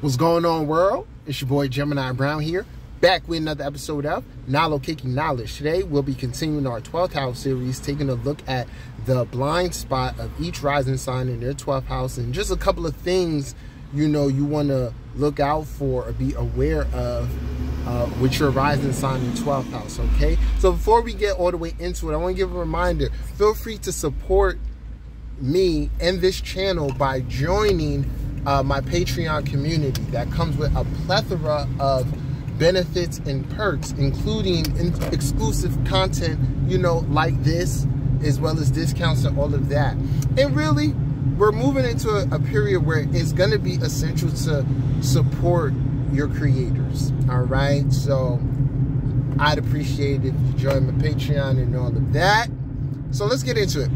What's going on, world? It's your boy Gemini Brown here, back with another episode of Nalo Kicking Knowledge. Today, we'll be continuing our 12th house series, taking a look at the blind spot of each rising sign in their 12th house and just a couple of things you know you want to look out for or be aware of uh, with your rising sign in 12th house, okay? So, before we get all the way into it, I want to give a reminder feel free to support me and this channel by joining uh, my Patreon community that comes with a plethora of benefits and perks, including in exclusive content, you know, like this, as well as discounts and all of that. And really, we're moving into a, a period where it's going to be essential to support your creators. All right. So I'd appreciate it if you join my Patreon and all of that. So let's get into it.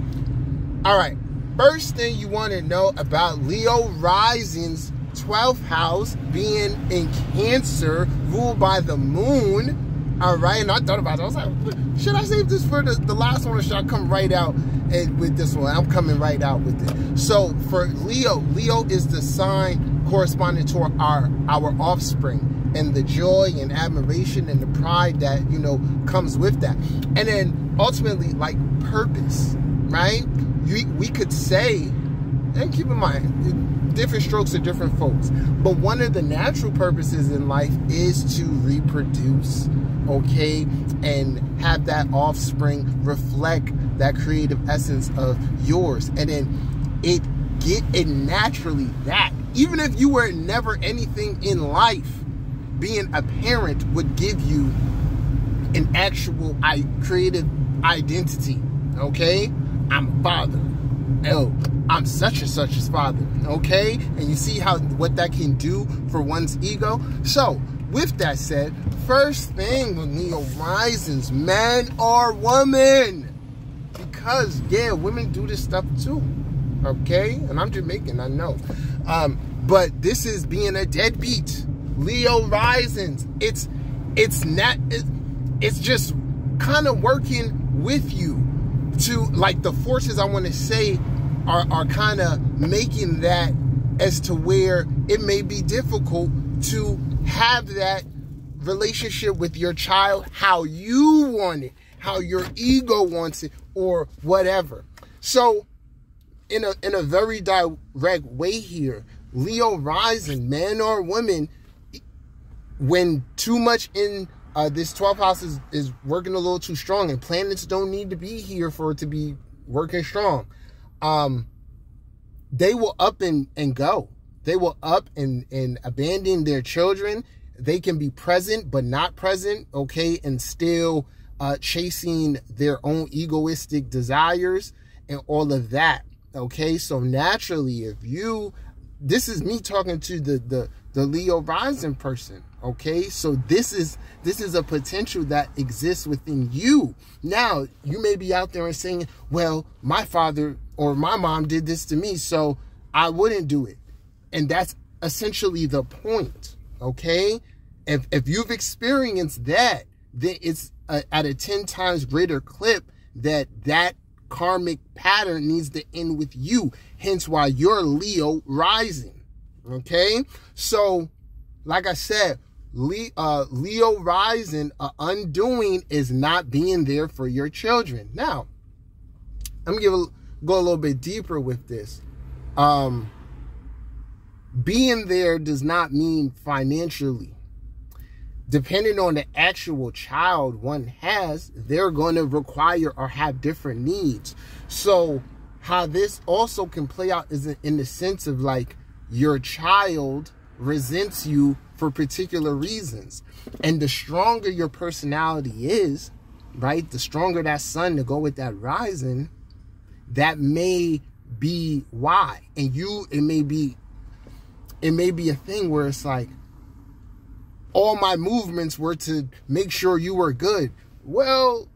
All right. First thing you want to know about Leo Rising's 12th house being in Cancer, ruled by the moon. All right, and I thought about it. I was like, should I save this for the, the last one or should I come right out and with this one? I'm coming right out with it. So for Leo, Leo is the sign corresponding to our, our offspring and the joy and admiration and the pride that, you know, comes with that. And then ultimately, like purpose, right? we, we could say, and keep in mind, different strokes are different folks. But one of the natural purposes in life is to reproduce, okay, and have that offspring reflect that creative essence of yours, and then it get it naturally that even if you were never anything in life, being a parent would give you an actual creative identity. Okay, I'm father. Oh, I'm such and such as father. Okay? And you see how what that can do for one's ego? So, with that said, first thing Leo Risings, man or woman. Because, yeah, women do this stuff too. Okay? And I'm Jamaican, I know. Um, but this is being a deadbeat. Leo Risings. It's it's not it, it's just kind of working with you to like the forces I want to say are, are kind of making that as to where it may be difficult to have that relationship with your child how you want it, how your ego wants it, or whatever. So, in a in a very direct way here, Leo rising, man or woman, when too much in uh, this 12th house is, is working a little too strong and planets don't need to be here for it to be working strong. Um, they will up and, and go. They will up and, and abandon their children. They can be present, but not present, okay, and still uh, chasing their own egoistic desires and all of that, okay? So naturally, if you, this is me talking to the, the, the Leo rising person, okay? So this is this is a potential that exists within you. Now you may be out there and saying well my father or my mom did this to me so i wouldn't do it. And that's essentially the point okay? If if you've experienced that then it's a, at a 10 times greater clip that that karmic pattern needs to end with you. Hence why you're leo rising okay? So like i said uh, Leo rising, uh, undoing is not being there for your children. Now, I'm gonna a, go a little bit deeper with this. Um, being there does not mean financially. Depending on the actual child one has, they're going to require or have different needs. So, how this also can play out is in the sense of like your child resents you for particular reasons. And the stronger your personality is, right, the stronger that sun to go with that rising, that may be why. And you, it may be, it may be a thing where it's like, all my movements were to make sure you were good. Well,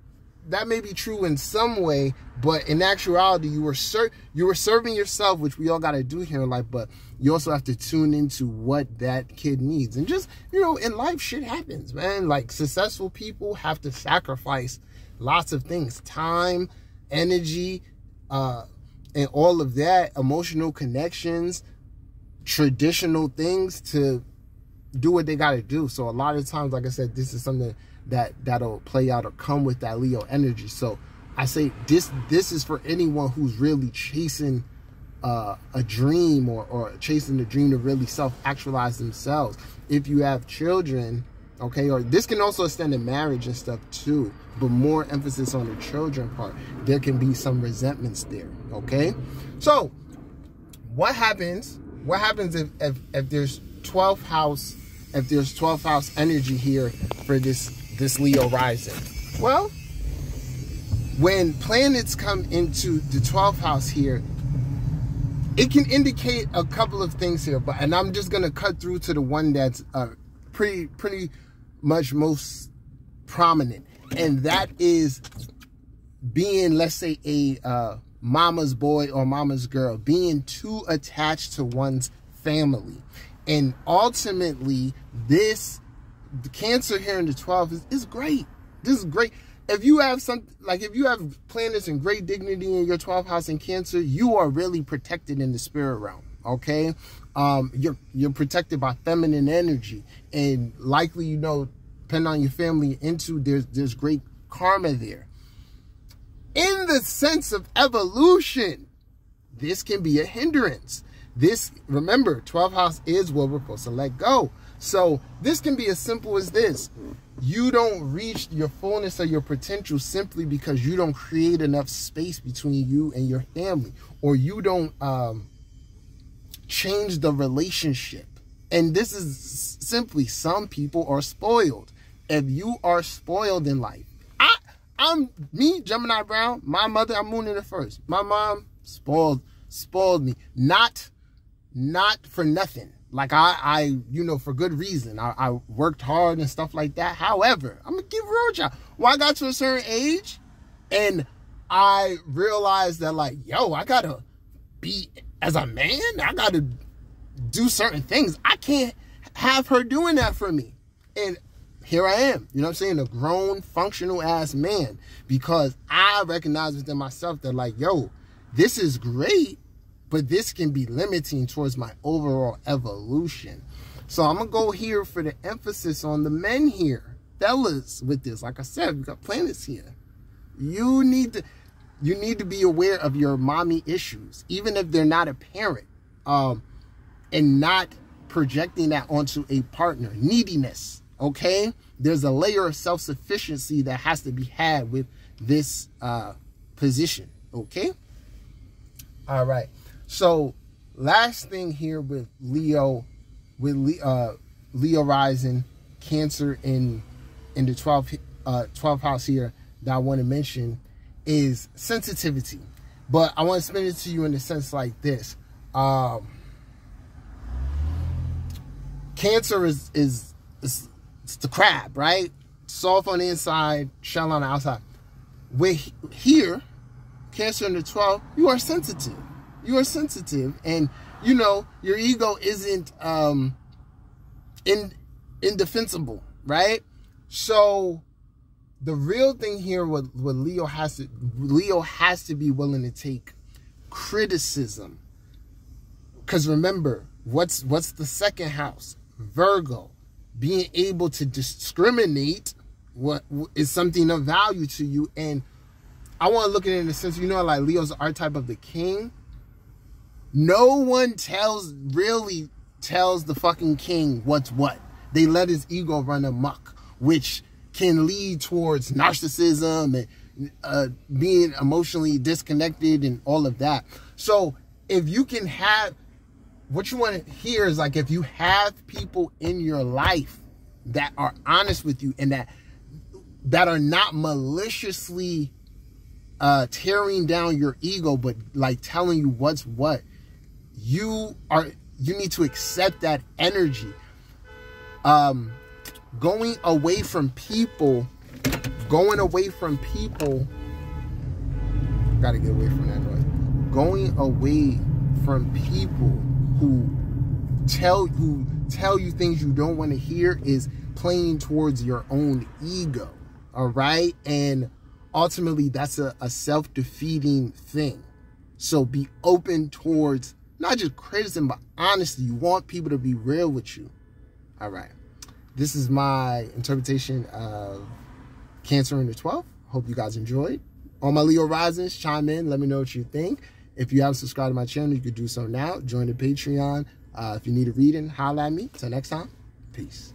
that may be true in some way, but in actuality, you were ser- you were serving yourself, which we all got to do here in life. But you also have to tune into what that kid needs, and just you know, in life, shit happens, man. Like successful people have to sacrifice lots of things: time, energy, uh, and all of that, emotional connections, traditional things to do what they got to do. So a lot of times, like I said, this is something that that'll play out or come with that Leo energy. So I say this this is for anyone who's really chasing uh, a dream or, or chasing the dream to really self-actualize themselves. If you have children, okay, or this can also extend to marriage and stuff too, but more emphasis on the children part. There can be some resentments there, okay? So what happens, what happens if, if, if there's 12th house, if there's 12th house energy here for this, this Leo rising? Well, when planets come into the 12th house here, it can indicate a couple of things here, but and I'm just gonna cut through to the one that's uh, pretty pretty much most prominent, and that is being, let's say, a uh, mama's boy or mama's girl, being too attached to one's family, and ultimately, this the cancer here in the 12 is, is great. This is great. If you have some like if you have planets in great dignity in your 12th house in cancer you are really protected in the spirit realm okay? Um you're you're protected by feminine energy. And likely you know depending on your family into there's there's great karma there. In the sense of evolution this can be a hindrance. This remember 12th house is what we're supposed to let go. So this can be as simple as this. You don't reach your fullness of your potential simply because you don't create enough space between you and your family or you don't um, change the relationship. And this is simply some people are spoiled. If you are spoiled in life i i'm me gemini brown my mother i'm moon in the first. My mom spoiled spoiled me not not for nothing like I, I, you know, for good reason. I, I worked hard and stuff like that. However, I'm gonna give real job. When I got to a certain age, and I realized that, like, yo, I gotta be as a man. I gotta do certain things. I can't have her doing that for me. And here I am, you know what I'm saying? A grown, functional ass man. Because I recognize within myself that, like, yo, this is great but this can be limiting towards my overall evolution. So I'm going to go here for the emphasis on the men here. Fellas with this. Like I said, we got planets here. You need to you need to be aware of your mommy issues, even if they're not apparent. Um, and not projecting that onto a partner. Neediness, okay? There's a layer of self-sufficiency that has to be had with this uh, position, okay? All right. So last thing here with Leo, with uh, Leo rising, Cancer in in the 12th uh, 12th house here that I want to mention is sensitivity. But I want to spin it to you in a sense like this. Um, cancer is, is, is it's the crab, right? Soft on the inside, shell on the outside. With here, Cancer in the 12th, you are sensitive. You are sensitive. And you know your ego isn't um in indefensible right? So the real thing here what, what leo has to leo has to be willing to take criticism. Because remember what's what's the second house? Virgo. Being able to discriminate what is something of value to you and i want to look at it in the sense you know like leo's archetype of the king no one tells, really tells the fucking king what's what. They let his ego run amok, which can lead towards narcissism and uh, being emotionally disconnected and all of that. So if you can have, what you want to hear is like if you have people in your life that are honest with you and that that are not maliciously uh tearing down your ego but like telling you what's what. You are you need to accept that energy. Um going away from people going away from people gotta get away from that noise going away from people who tell who tell you things you don't want to hear is playing towards your own ego all right? And ultimately that's a, a self-defeating thing so be open towards Not just criticism, but honesty. You want people to be real with you. All right. This is my interpretation of Cancer in the 12th. Hope you guys enjoyed. All my Leo Risings, chime in. Let me know what you think. If you haven't subscribed to my channel, you could do so now. Join the Patreon. Uh, if you need a reading, holla at me. Till next time, peace.